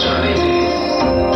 Johnny.